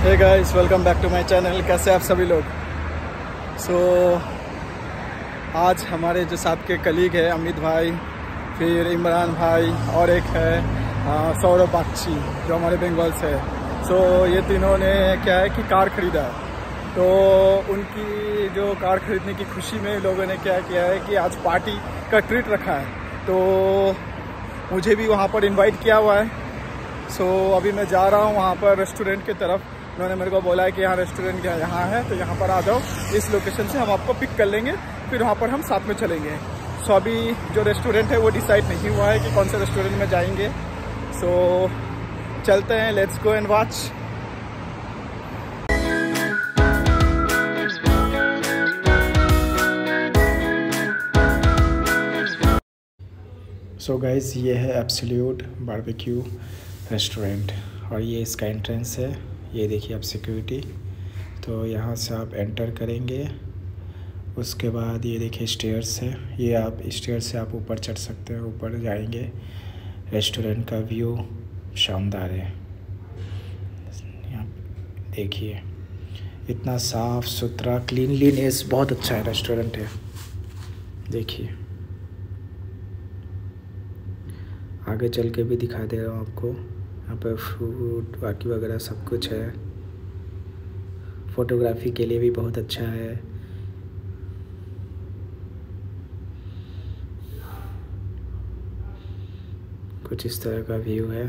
Hey guys welcome back to my channel कैसे आप सभी लोग? सो so, आज हमारे जो साथ के कलीग है अमित भाई फिर इमरान भाई और एक है सौरभ बागची जो हमारे बंगाल से है। सो so, ये तीनों ने क्या है कि कार ख़रीदा तो उनकी जो कार ख़रीदने की खुशी में लोगों ने क्या किया है कि आज पार्टी का ट्रीट रखा है। तो मुझे भी वहाँ पर इन्वाइट किया हुआ है। सो so, अभी मैं जा रहा हूँ वहाँ पर रेस्टोरेंट की तरफ़। उन्होंने मेरे को बोला कि यहाँ रेस्टोरेंट यहाँ है तो यहाँ पर आ जाओ। इस लोकेशन से हम आपको पिक कर लेंगे, फिर वहाँ पर हम साथ में चलेंगे। सो अभी जो रेस्टोरेंट है वो डिसाइड नहीं हुआ है कि कौन से रेस्टोरेंट में जाएँगे। सो चलते हैं let's go and watch so guys ये है एब्सोल्यूट बारबेक्यू रेस्टोरेंट और ये इसका एंट्रेंस है। ये देखिए आप सिक्योरिटी तो यहाँ से आप एंटर करेंगे। उसके बाद ये देखिए स्टेयर्स है। ये आप स्टेयर से आप ऊपर चढ़ सकते हैं। ऊपर जाएँगे। रेस्टोरेंट का व्यू शानदार है। देखिए। इतना साफ़ सुथरा क्लीनलीनेस बहुत अच्छा है रेस्टोरेंट है। देखिए। आगे चल के भी दिखा दे रहा हूँ आपको। यहाँ पर फ्रूट बाकी वगैरह सब कुछ है। फ़ोटोग्राफी के लिए भी बहुत अच्छा है। कुछ इस तरह का व्यू है।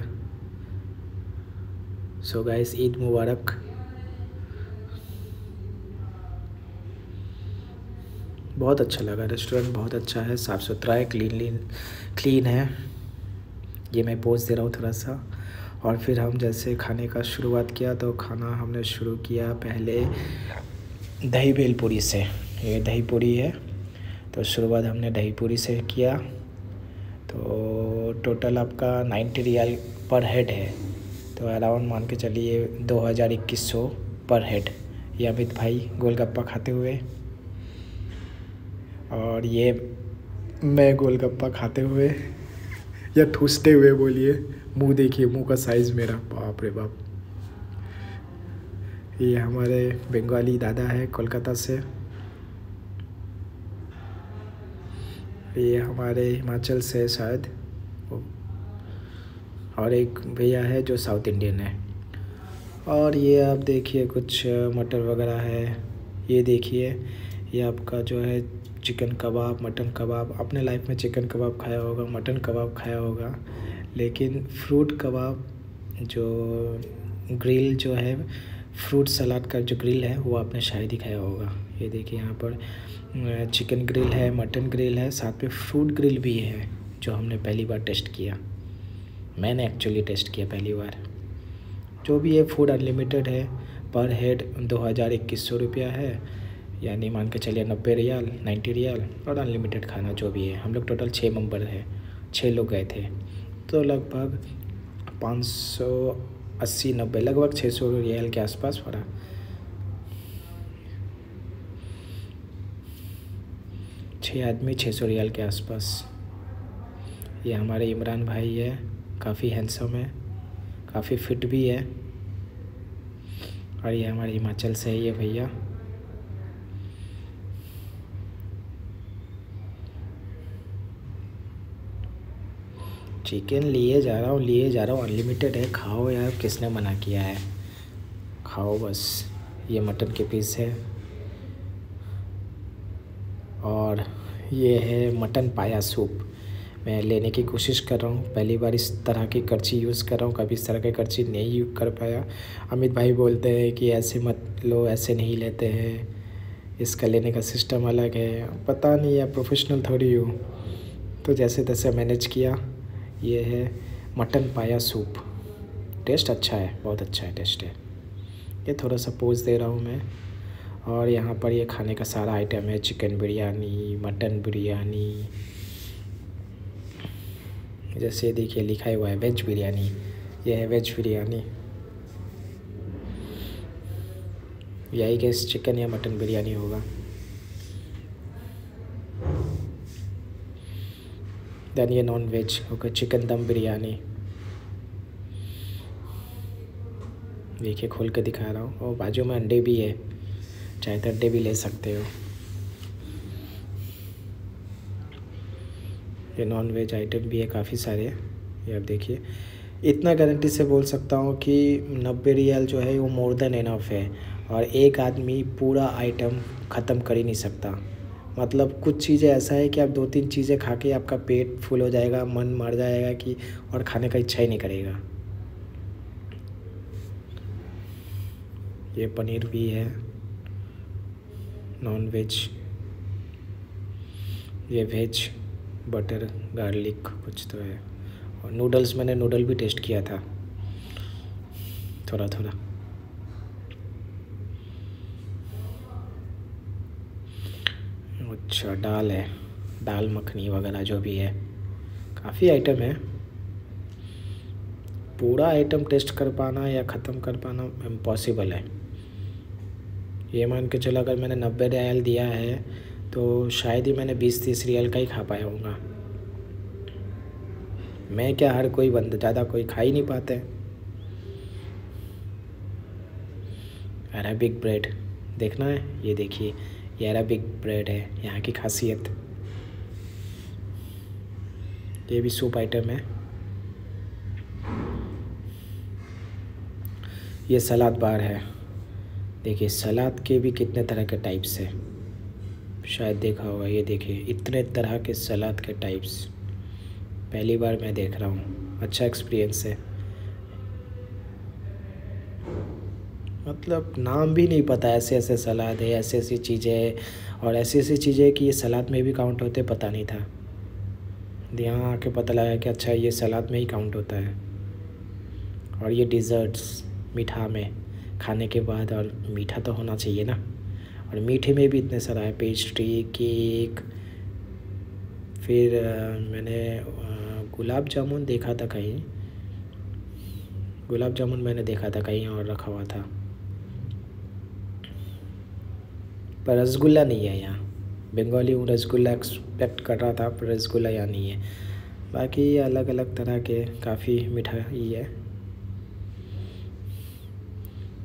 सो गाइस ईद मुबारक। बहुत अच्छा लगा। रेस्टोरेंट बहुत अच्छा है। साफ़ सुथरा है। क्लीन क्लीन है। ये मैं पोज दे रहा हूँ थोड़ा सा। और फिर हम जैसे खाने का शुरुआत किया तो खाना हमने शुरू किया पहले दही बेल पूरी से। ये दही पूरी है। तो शुरुआत हमने दही पूरी से किया। तो टोटल आपका नाइन्टी रियाल पर हेड है। तो अराउंड मान के चलिए दो हज़ार इक्कीस सौ पर हेड। ये अमित भाई गोलगप्पा खाते हुए। और ये मैं गोलगप्पा खाते हुए या ठूसते हुए बोलिए, मुँह देखिए, मुँह का साइज़ मेरा, बाप रे बाप। ये हमारे बंगाली दादा है कोलकाता से। ये हमारे हिमाचल से शायद। और एक भैया है जो साउथ इंडियन है। और ये आप देखिए कुछ मटर वगैरह है। ये देखिए ये आपका जो है चिकन कबाब, मटन कबाब अपने लाइफ में चिकन कबाब खाया होगा, मटन कबाब खाया होगा, लेकिन फ्रूट कबाब जो ग्रिल जो है, फ्रूट सलाद का जो ग्रिल है, वो आपने शायद ही खाया होगा। ये देखिए यहाँ पर चिकन ग्रिल है, मटन ग्रिल है, साथ में फ्रूट ग्रिल भी है, जो हमने पहली बार टेस्ट किया। मैंने एक्चुअली टेस्ट किया पहली बार। जो भी है फ़ूड अनलिमिटेड है, पर हेड दो हज़ार इक्कीस सौ रुपया है यानी मान के चलिए नब्बे रियाल, नाइन्टी रियाल और अनलिमिटेड खाना जो भी है। हम लोग टोटल छः मेंबर है छः लोग गए थे। तो लगभग पाँच सौ अस्सी, नब्बे, लगभग छः सौ रियाल के आसपास पड़ा। छः आदमी छः सौ रियाल के आसपास। ये हमारे इमरान भाई है, काफ़ी हैंडसम है, काफ़ी फिट भी है। और ये हमारे हिमाचल से है ये भैया। चिकन लिए जा रहा हूँ, लिए जा रहा हूँ। अनलिमिटेड है, खाओ यार, किसने मना किया है? खाओ बस, ये मटन के पीस है। और ये है मटन पाया सूप। मैं लेने की कोशिश कर रहा हूँ, पहली बार इस तरह की करची यूज़ कर रहा हूँ, कभी इस तरह की करची नहीं यूज़ कर पाया। अमित भाई बोलते हैं कि ऐसे मत लो, ऐसे नहीं लेते हैं। इसका लेने का सिस्टम अलग है। पता नहीं है प्रोफेशनल थोड़ी हूँ। तो जैसे तैसे मैनेज किया। ये है मटन पाया सूप। टेस्ट अच्छा है, बहुत अच्छा है, टेस्ट है। ये थोड़ा सा पोज दे रहा हूँ मैं। और यहाँ पर ये खाने का सारा आइटम है चिकन बिरयानी मटन बिरयानी जैसे देखिए, लिखा हुआ है वेज बिरयानी ये है वेज बिरयानी यही गैस चिकन या मटन बिरयानी होगा। ये non veg okay chicken dum biryani देखिए, खोल के दिखा रहा हूँ। और बाजू में अंडे भी है। चाहे तो अंडे भी ले सकते हो। ये नॉन वेज आइटम भी है, काफ़ी सारे। ये आप देखिए। इतना गारंटी से बोल सकता हूँ कि नब्बे रियल जो है, वो मोर देन इनफ है। और एक आदमी पूरा आइटम ख़त्म कर ही नहीं सकता। मतलब कुछ चीज़ें ऐसा है कि आप दो तीन चीज़ें खा के आपका पेट फुल हो जाएगा, मन मर जाएगा कि और खाने का इच्छा ही नहीं करेगा। ये पनीर भी है नॉन वेज ये वेज बटर गार्लिक कुछ तो है। और नूडल्स मैंने नूडल भी टेस्ट किया था। थोड़ा थोड़ा। अच्छा दाल है, दाल, मखनी वगैरह जो भी है। काफ़ी आइटम है। पूरा आइटम टेस्ट कर पाना या ख़त्म कर पाना इम्पॉसिबल है। ये मान के चलो, अगर मैंने नब्बे रियाल दिया है तो शायद ही मैंने बीस तीस रियल का ही खा पाया हूँगा। मैं क्या हर कोई बंद, ज़्यादा कोई खा ही नहीं पाते अरेबिक ब्रेड देखना है, ये देखिए। ये अरबिक ब्रेड है, यहाँ की खासियत। ये भी सूप आइटम है। ये सलाद बार है। देखिए, सलाद के भी कितने तरह के टाइप्स है। शायद देखा होगा, ये देखिए, इतने तरह के सलाद के टाइप्स पहली बार मैं देख रहा हूँ। अच्छा एक्सपीरियंस है। मतलब नाम भी नहीं पता, ऐसे ऐसे सलाद है, ऐसी ऐसी चीज़ें और ऐसी ऐसी चीज़ें कि ये सलाद में भी काउंट होते, पता नहीं था। यहाँ आके पता लगा कि अच्छा ये सलाद में ही काउंट होता है। और ये डिज़र्ट्स मीठा में, खाने के बाद और मीठा तो होना चाहिए ना। और मीठे में भी इतने सारा है पेस्ट्री केक फिर मैंने गुलाब जामुन देखा था कहीं। गुलाब जामुन मैंने देखा था कहीं और रखा हुआ था। पर रसगुल्ला नहीं है यहाँ। बंगाली हूँ, रसगुल्ला एक्सपेक्ट कर रहा था, पर रसगुल्ला यहाँ नहीं है। बाकी अलग अलग तरह के काफ़ी मिठाई है।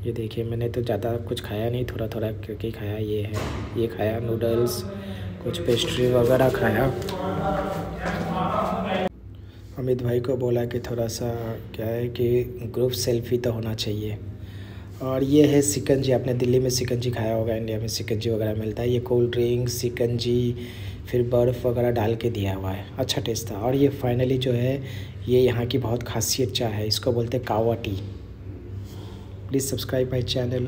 ये देखिए, मैंने तो ज़्यादा कुछ खाया नहीं थोड़ा थोड़ा क्योंकि खाया। ये है, ये खाया नूडल्स कुछ पेस्ट्री वगैरह खाया। अमित भाई को बोला कि थोड़ा सा क्या है कि ग्रुप सेल्फी तो होना चाहिए। और ये है सिकंजी, आपने दिल्ली में सिकंजी खाया होगा, इंडिया में सिकंजी वगैरह मिलता है। ये कोल्ड ड्रिंक सिकंजी, फिर बर्फ़ वगैरह डाल के दिया हुआ है। अच्छा टेस्ट था। और ये फाइनली जो है, ये यहाँ की बहुत खासियत चाय है। इसको बोलते हैं kahwa tea please subscribe my channel